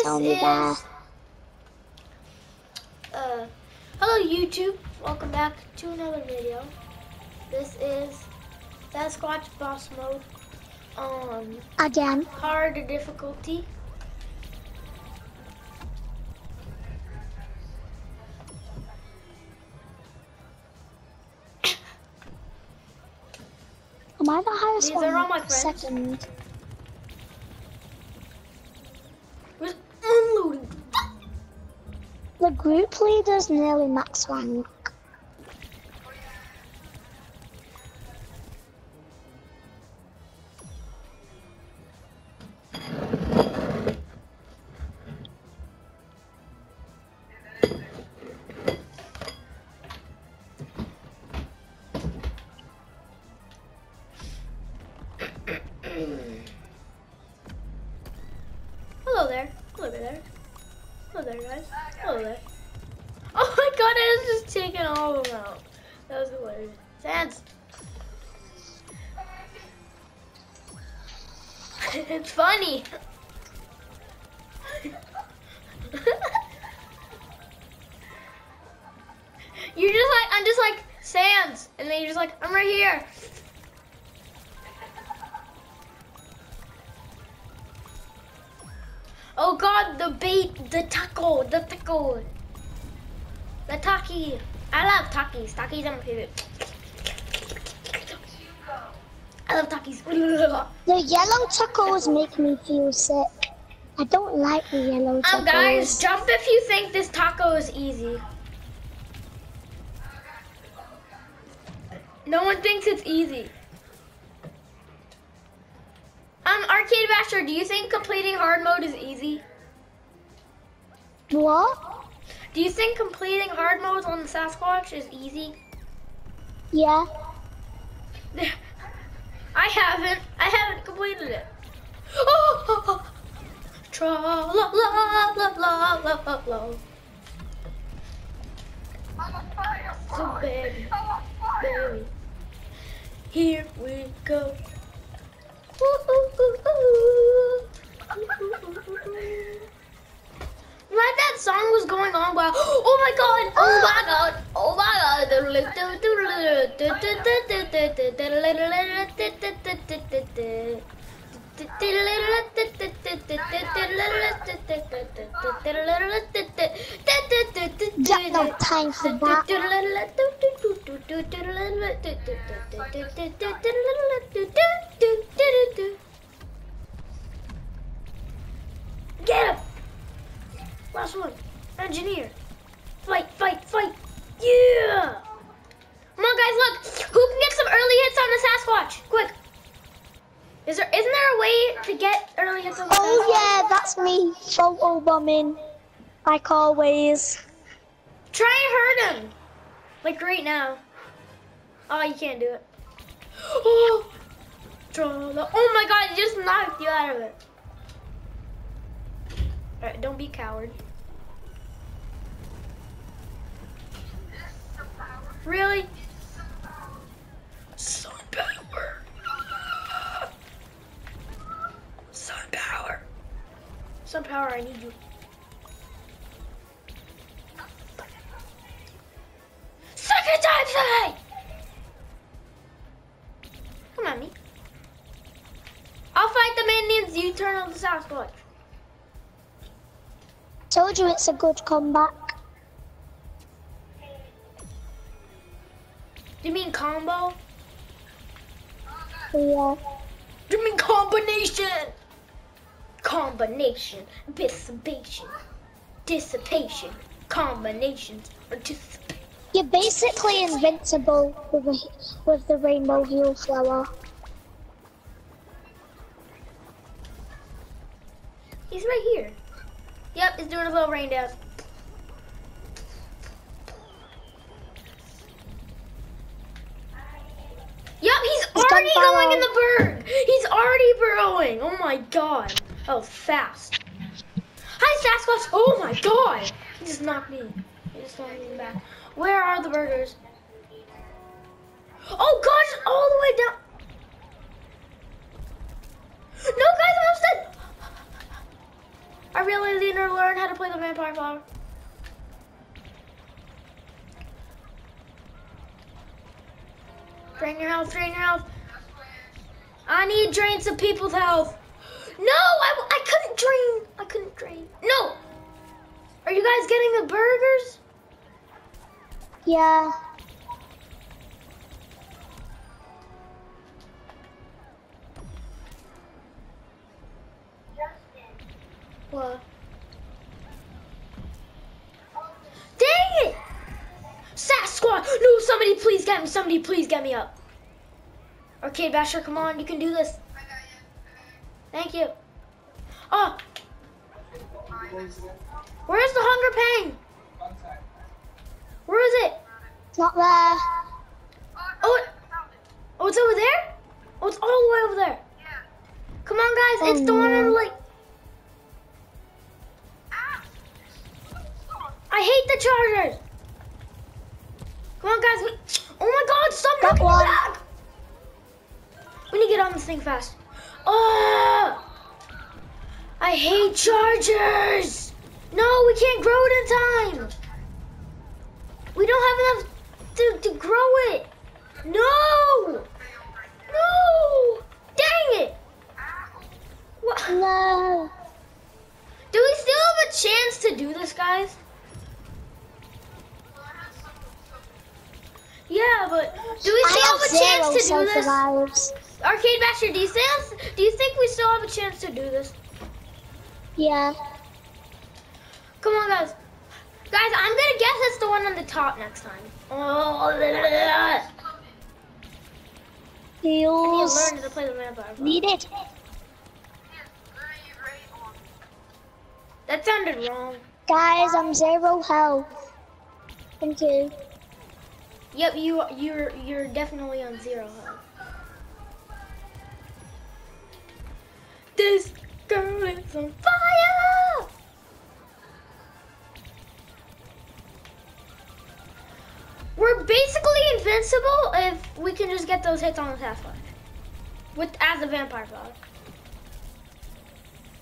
This tell me is- that. Uh, hello YouTube, welcome back to another video. This is Sasquatch Boss Mode on Again. hard difficulty. Am I the highest These one? are all my friends. Second. Just unloading. The group leader's nearly max rank. It's funny. you're just like, I'm just like, Sans. And then you're just like, I'm right here. Oh god, the bait, the taco, the taco. The taki. I love takis. Takis are my favorite. I love takis. The yellow tacos make me feel sick. I don't like the yellow tacos. Um, guys, jump if you think this taco is easy. No one thinks it's easy. Um, Arcade Basher, do you think completing hard mode is easy? What? Do you think completing hard modes on the Sasquatch is easy? Yeah. I haven't. I haven't completed it. Oh, Tra la la la la la la la. So baby, baby, here we go. Ooh, ooh, ooh, ooh. Like that song was going on while oh my god, oh my god, oh my god! Got no time for that. Get him! Last one. Engineer. Fight, fight, fight. Yeah! Come on, guys, look. Who can get some early hits on the Sasquatch? Quick. Is there, isn't there a way to get early hits on the Oh Sasquatch? yeah, that's me. Photo bombing. Like always. Try and hurt him. Like right now. Oh, you can't do it. Oh, oh my god, he just knocked you out of it. Alright, don't be coward. Really? Sun power. Sun power. Sun power, I need you. Today! Come on, me. I'll fight the minions, you turn on the Sasquatch. Told you it's a good comeback. You mean combo? Yeah. You mean combination? Combination, dissipation, dissipation, combinations, or dissipation. You're basically invincible with, a, with the rainbow heal flower. He's right here. Yep, he's doing a little rain dance. Yep, he's He's already gonna in the berg. He's already burrowing. Oh my god. Oh, fast. Hi, Sasquatch. Oh my god. He just knocked me. He just knocked me back. Where are the burgers? Oh gosh, all the way down. No, guys, I'm almost dead. I really need to learn how to play the vampire flower. Drain your health, drain your health. I need drain some people's health. No, I, I couldn't drain. I couldn't drain. No. Are you guys getting the burgers? Yeah. What? Dang it! Sasquatch! No, somebody please get me. Somebody please get me up. Arcade Basher, come on. You can do this. Thank you. Oh, where's the hunger pain? Where is it? It's not there. Oh, oh, it's over there? Oh, it's all the way over there. Yeah. Come on, guys. It's the one on the Oh, lake. I hate the Chargers. Come on, guys. We, oh my God! Stop knocking back. We need to get on this thing fast. Oh! I hate Chargers. No, we can't grow it in time. We don't have enough to, to grow it. No! No! Dang it! What? No. Do we still have a chance to do this, guys? Yeah, but do we still have, have a chance to do this? self-revives. Arcade Basher, do you, still, do you think we still have a chance to do this? Yeah. Come on, guys. Guys, I'm gonna guess it's the one on the top next time. Oh, I need to learn to play the vampire. needed. That sounded wrong. Guys, I'm zero health. Thank you. Yep, you you're you're definitely on zero health. This girl is on fire. We're basically invincible if we can just get those hits on the Sasquatch. With as a vampire dog.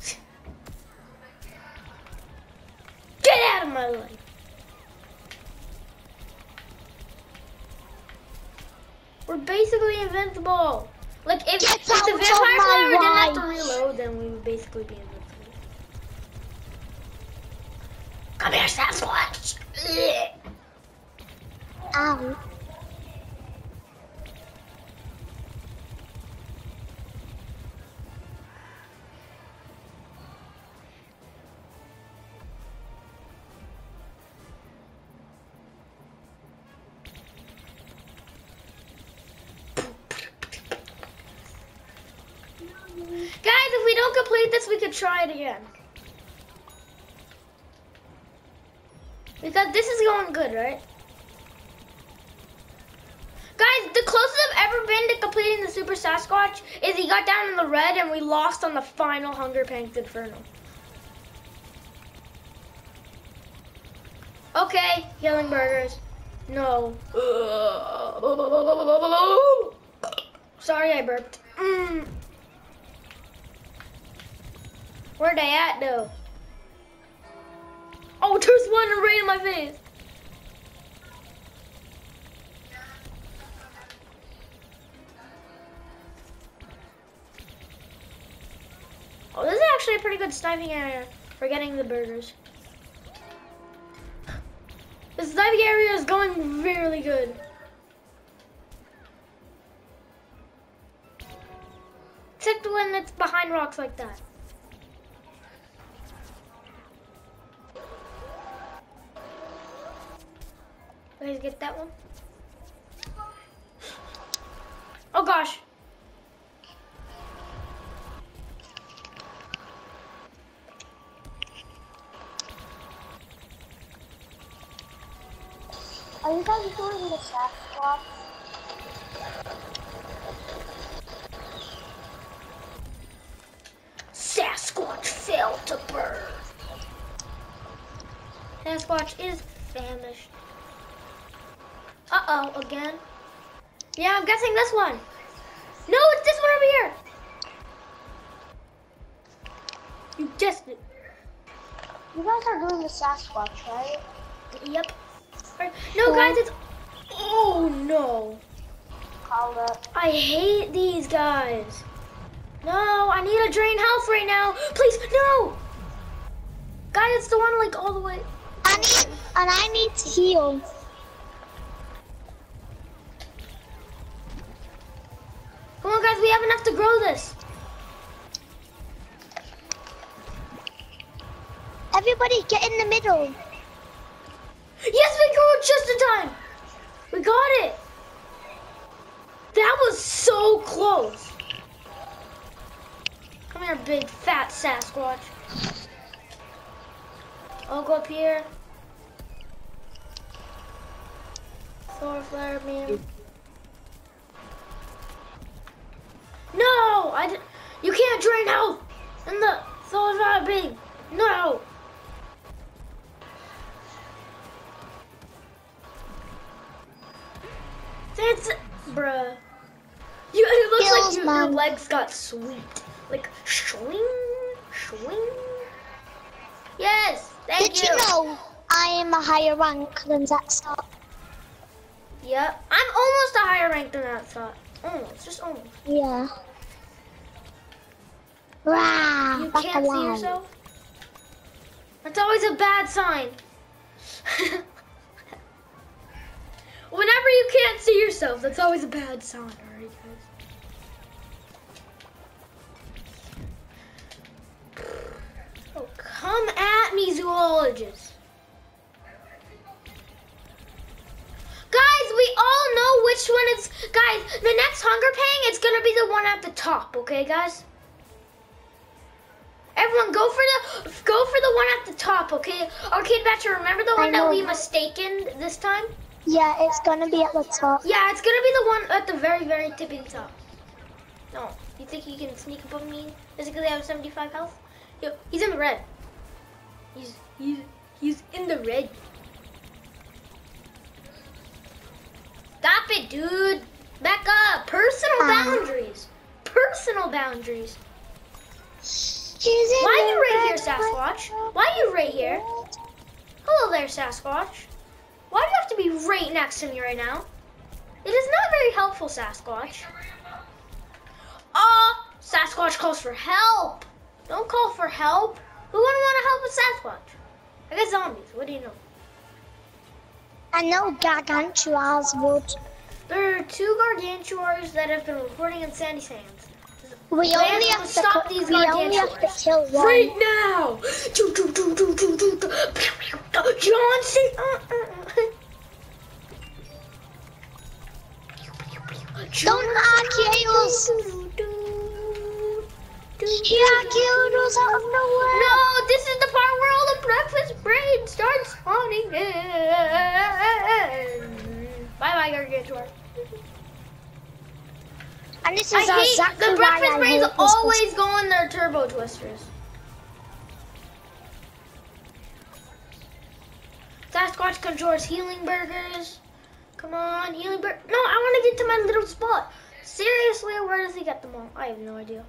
Get out of my life. We're basically invincible. Like if, if the vampire player didn't have to reload, then we would basically be invincible. Come here, Sasquatch. Ugh. Ow. Guys, if we don't complete this, we could try it again. Because this is going good, right? Guys, the closest I've ever been to completing the Super Sasquatch is he got down in the red and we lost on the final Hunger Pangs Inferno. Okay, healing burgers. No. Sorry I burped. Mm. Where they at though? Oh, there's one right in my face. Pretty good sniping area for getting the burgers. The sniping area is going really good. Except when it's behind rocks like that. Guys, get that one. Oh gosh. Are you guys doing the Sasquatch? Sasquatch fell to birth. Sasquatch is famished. Uh oh, again. Yeah, I'm guessing this one. No, it's this one over here. You guessed it. You guys are doing the Sasquatch, right? Yep. No, guys, it's. Oh no. I hate these guys. No, I need to drain health right now. Please, no. Guys, it's the one like all the way. I need, and I need to heal. Come on, guys, we have enough to grow this. Everybody get in the middle. Yes, we got it just in time. We got it. That was so close. Come here, big fat Sasquatch. I'll go up here. Thor flare me. No, I. di- You can't drain health. And the Thor's not big. No. Legs got sweet. Like swing, swing. Yes, thank Did you know I am a higher rank than that Scott? Yep. I'm almost a higher rank than I thought. Almost, just almost. Yeah. Rah, You can't see alive. yourself? That's always a bad sign. Whenever you can't see yourself, that's always a bad sign, come at me, zoologist. Guys, we all know which one is. Guys, the next Hunger Pang, it's gonna be the one at the top, okay, guys? Everyone, go for the go for the one at the top, okay? Arcade Basher, remember the one that we mistaken this time? Yeah, it's gonna be at the top. Yeah, it's gonna be the one at the very, very tip of the top. No, you think you can sneak up on me? Basically, I have 75 health. Yo, he's in the red. He's he's he's in the red. Stop it, dude. Back up. Personal boundaries. Personal boundaries. Why are you right here, Sasquatch? Why are you right here? Hello there, Sasquatch. Why do you have to be right next to me right now? It is not very helpful, Sasquatch. Ah, Sasquatch calls for help. Don't call for help. Who wouldn't want to help with Sasquatch? I got zombies. What do you know? I know Gargantuars would. There are two gargantuars that have been reporting in Sandy Sands. We They only have have to to stop co- these we only have to kill one. Right now! Do, do, do, do, do, do, do. John C. Uh, uh, uh. Don't Archaeos! He Archaeos out of nowhere! No, this is the part where all the breakfast brain starts spawning in. Bye bye, Gargantuar. And this I is hate exactly the breakfast I brains always go in their turbo twisters. Sasquatch controls healing burgers. Come on, healing burger. No, I want to get to my little spot. Seriously, where does he get them all? I have no idea.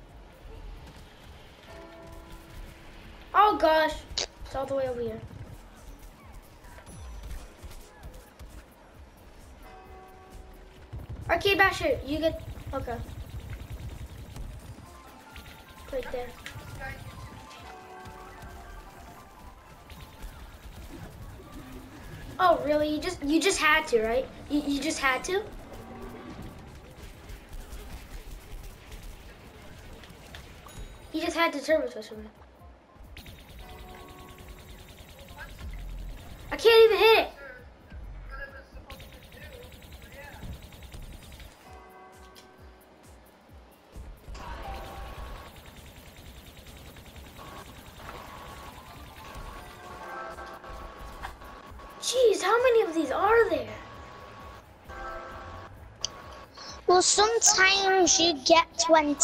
Oh gosh, it's all the way over here. Arcade Basher, you get okay. Right there. Oh really? You just you just had to, right? You, you just had to? You just had to turbo twist with can't even hit it. Jeez, how many of these are there? Well, sometimes you get 20.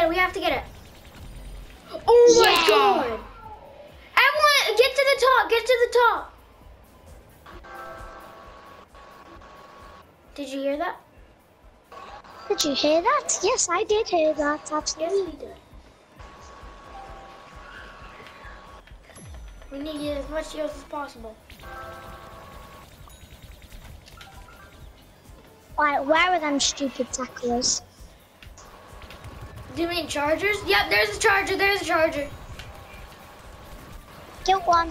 Get it. We have to get it. Oh my Yeah. god! Everyone, get to the top. Get to the top. Did you hear that? Did you hear that? Yes, I did hear that. Yes, Absolutely. we did. We need to get as much heals as possible. Right, where are them stupid tacklers? Do you mean chargers? Yep, there's a charger. There's a charger. Kill one.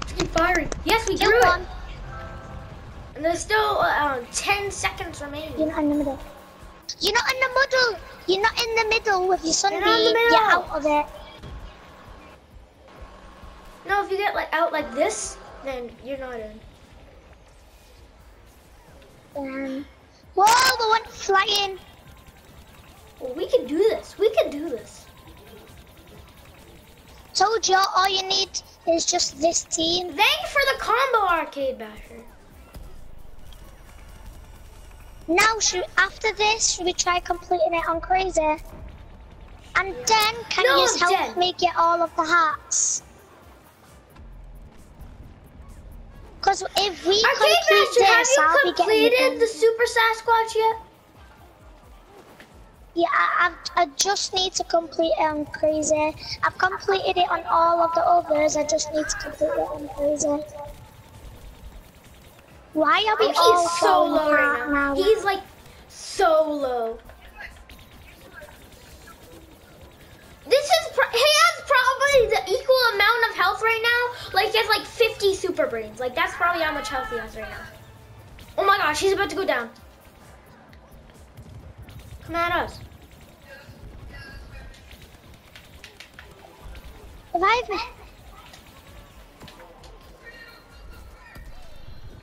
Let's keep firing. Yes, we Kill drew one. it. And there's still uh, 10 seconds remaining. You're not in the middle. You're not in the middle. You're not in the middle with your sunbeam. not in the You're middle. out of it. No, if you get like out like this, then you're not in. Um, whoa, the one flying. Well, we can do this. We can do this. Told you, all you need is just this team. Thank you for the combo arcade basher. Now, should, after this, should we try completing it on crazy? And then, can No, you just help then. me get all of the hats? Because if we Arcade complete have this, I'll you getting completed the Super Sasquatch yet? Yeah, I, I, I just need to complete it on crazy. I've completed it on all of the others. I just need to complete it on crazy. Why are we Oh, all he's so low right apart now. He's like so low. This is pr- he has probably the equal amount of health right now. Like he has like 50 super brains. Like that's probably how much health he has right now. Oh my gosh, he's about to go down. Come at us. Revive me.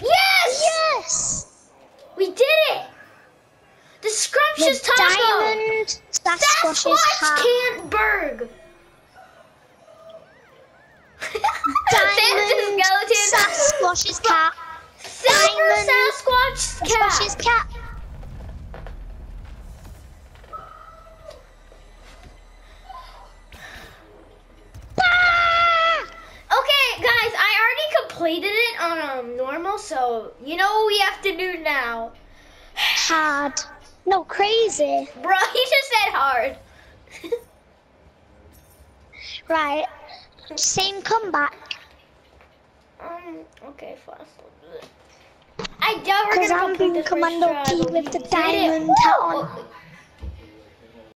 Yes! Yes! We did it! The The scrumptious taco! diamond Sasquatch's Sasquatch can't berg. Diamond. Sasquatch's cat. Silver Diamond Sasquatch's cat. Sasquatch's cat. Ah! Okay, guys, I already completed it on um, normal, so you know what we have to do now. Hard. No, crazy. Bro, he just said hard. Right. Same comeback. um, okay, fine. I doubt we're Because gonna I'm complete this Commando Pea with the diamond on.